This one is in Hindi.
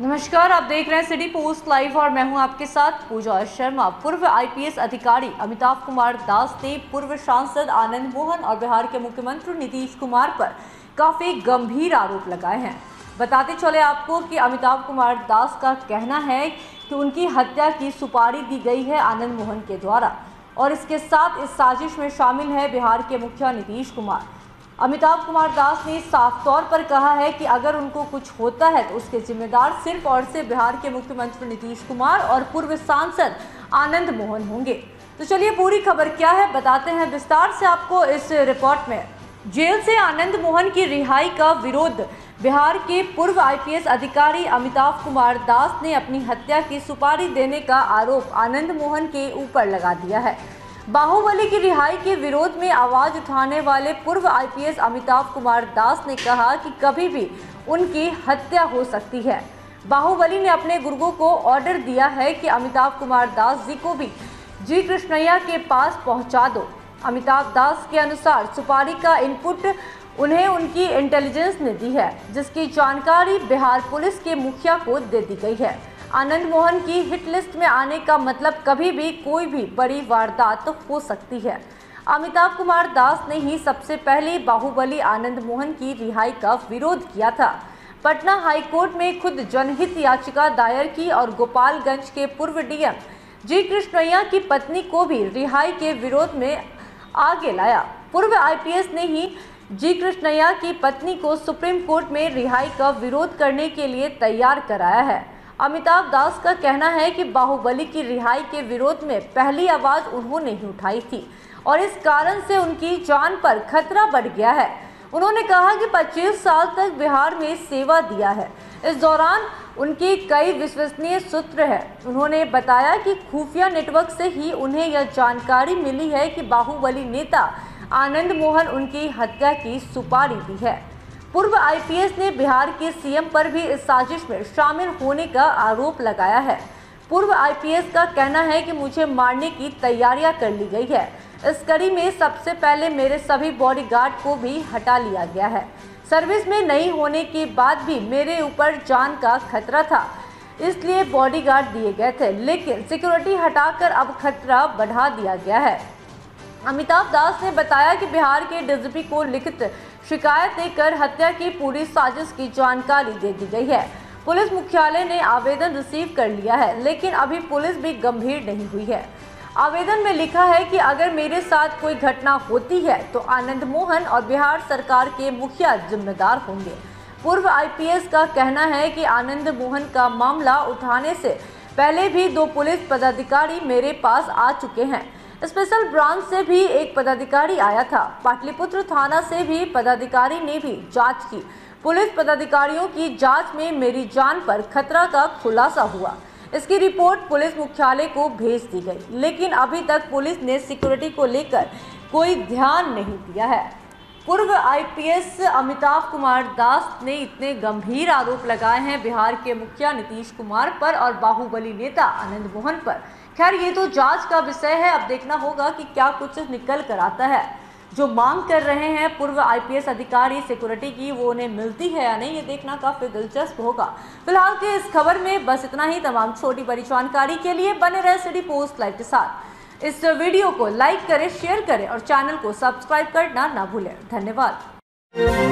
नमस्कार, आप देख रहे हैं सिटी पोस्ट लाइव और मैं हूँ आपके साथ पूजा शर्मा। पूर्व आईपीएस अधिकारी अमिताभ कुमार दास ने पूर्व सांसद आनंद मोहन और बिहार के मुख्यमंत्री नीतीश कुमार पर काफ़ी गंभीर आरोप लगाए हैं। बताते चले आपको कि अमिताभ कुमार दास का कहना है कि उनकी हत्या की सुपारी दी गई है आनंद मोहन के द्वारा और इसके साथ इस साजिश में शामिल है बिहार के मुखिया नीतीश कुमार। अमिताभ कुमार दास ने साफ़ तौर पर कहा है कि अगर उनको कुछ होता है तो उसके जिम्मेदार सिर्फ़ और सिर्फ़ बिहार के मुख्यमंत्री नीतीश कुमार और पूर्व सांसद आनंद मोहन होंगे। तो चलिए, पूरी खबर क्या है बताते हैं विस्तार से आपको इस रिपोर्ट में। जेल से आनंद मोहन की रिहाई का विरोध। बिहार के पूर्व आईपीएस अधिकारी अमिताभ कुमार दास ने अपनी हत्या की सुपारी देने का आरोप आनंद मोहन के ऊपर लगा दिया है। बाहुबली की रिहाई के विरोध में आवाज़ उठाने वाले पूर्व आईपीएस अमिताभ कुमार दास ने कहा कि कभी भी उनकी हत्या हो सकती है। बाहुबली ने अपने गुर्गों को ऑर्डर दिया है कि अमिताभ कुमार दास जी को भी जी कृष्णैया के पास पहुँचा दो। अमिताभ दास के अनुसार सुपारी का इनपुट उन्हें उनकी इंटेलिजेंस ने दी है, जिसकी जानकारी बिहार पुलिस के मुखिया को दे दी गई है। आनंद मोहन की हिट लिस्ट में आने का मतलब कभी भी कोई भी बड़ी वारदात तो हो सकती है। अमिताभ कुमार दास ने ही सबसे पहले बाहुबली आनंद मोहन की रिहाई का विरोध किया था। पटना हाईकोर्ट में खुद जनहित याचिका दायर की और गोपालगंज के पूर्व डीएम जी कृष्णैया की पत्नी को भी रिहाई के विरोध में आगे लाया। पूर्व आईपीएस ने ही जी कृष्णैया की पत्नी को सुप्रीम कोर्ट में रिहाई का विरोध करने के लिए तैयार कराया है। अमिताभ दास का कहना है कि बाहुबली की रिहाई के विरोध में पहली आवाज़ उन्होंने ही उठाई थी और इस कारण से उनकी जान पर खतरा बढ़ गया है। उन्होंने कहा कि 25 साल तक बिहार में सेवा दिया है। इस दौरान उनके कई विश्वसनीय सूत्र हैं। उन्होंने बताया कि खुफिया नेटवर्क से ही उन्हें यह जानकारी मिली है कि बाहुबली नेता आनंद मोहन उनकी हत्या की सुपारी दी है। पूर्व आईपीएस ने बिहार के सीएम पर भी इस साजिश में शामिल होने का आरोप लगाया है। पूर्व आईपीएस का कहना है कि मुझे मारने की तैयारियाँ कर ली गई है। इस कड़ी में सबसे पहले मेरे सभी बॉडीगार्ड को भी हटा लिया गया है। सर्विस में नहीं होने के बाद भी मेरे ऊपर जान का खतरा था, इसलिए बॉडीगार्ड दिए गए थे, लेकिन सिक्योरिटी हटाकर अब खतरा बढ़ा दिया गया है। अमिताभ दास ने बताया कि बिहार के डीजीपी को लिखित शिकायत देकर हत्या की पूरी साजिश की जानकारी दे दी गई है। पुलिस मुख्यालय ने आवेदन रिसीव कर लिया है, लेकिन अभी पुलिस भी गंभीर नहीं हुई है। आवेदन में लिखा है कि अगर मेरे साथ कोई घटना होती है तो आनंद मोहन और बिहार सरकार के मुखिया जिम्मेदार होंगे। पूर्व आईपीएस का कहना है कि आनंद मोहन का मामला उठाने से पहले भी दो पुलिस पदाधिकारी मेरे पास आ चुके हैं। स्पेशल ब्रांच से भी एक पदाधिकारी आया था। पाटलिपुत्र थाना से भी पदाधिकारी ने भी जाँच की। पुलिस पदाधिकारियों की जाँच में मेरी जान पर खतरा का खुलासा हुआ। इसकी रिपोर्ट पुलिस मुख्यालय को भेज दी गई, लेकिन अभी तक पुलिस ने सिक्योरिटी को लेकर कोई ध्यान नहीं दिया है। पूर्व आईपीएस अमिताभ कुमार दास ने इतने गंभीर आरोप लगाए हैं बिहार के मुखिया नीतीश कुमार पर और बाहुबली नेता आनंद मोहन पर। खैर, ये तो जाँच का विषय है। अब देखना होगा कि क्या कुछ निकल कर आता है। जो मांग कर रहे हैं पूर्व आईपीएस अधिकारी सिक्योरिटी की, वो उन्हें मिलती है या नहीं, ये देखना काफ़ी दिलचस्प होगा। फ़िलहाल के इस खबर में बस इतना ही। तमाम छोटी बड़ी जानकारी के लिए बने रहे सिटी पोस्ट लाइव के साथ। इस वीडियो को लाइक करें, शेयर करें और चैनल को सब्सक्राइब करना ना भूलें। धन्यवाद।